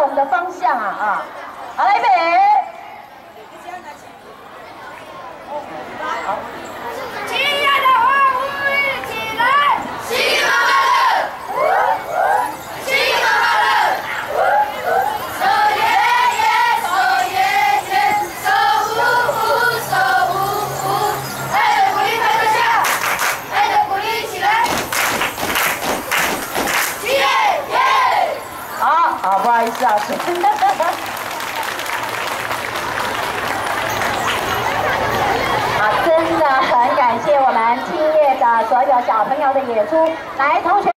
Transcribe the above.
我们的方向啊啊！好，来预备。不好意思啊，好，真的很感谢我们青叶的所有小朋友的演出，来，同学。